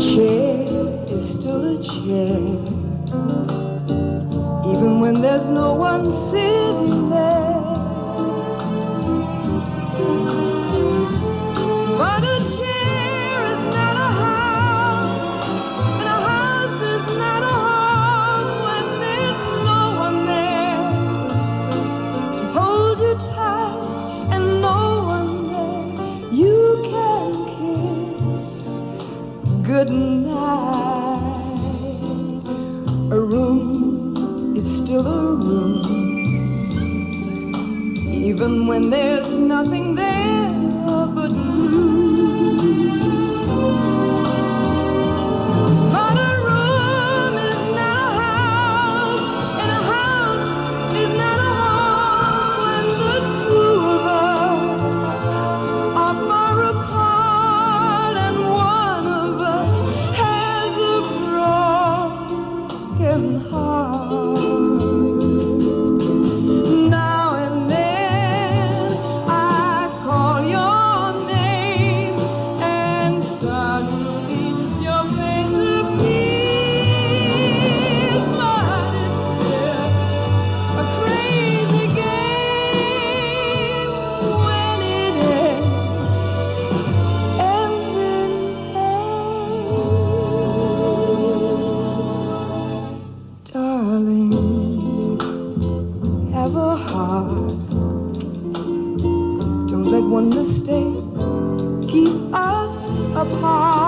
chair is still a chair, even when there's no one sitting there. good night. A room is still a room, even when there's nothing there but blue. Don't let one mistake keep us apart.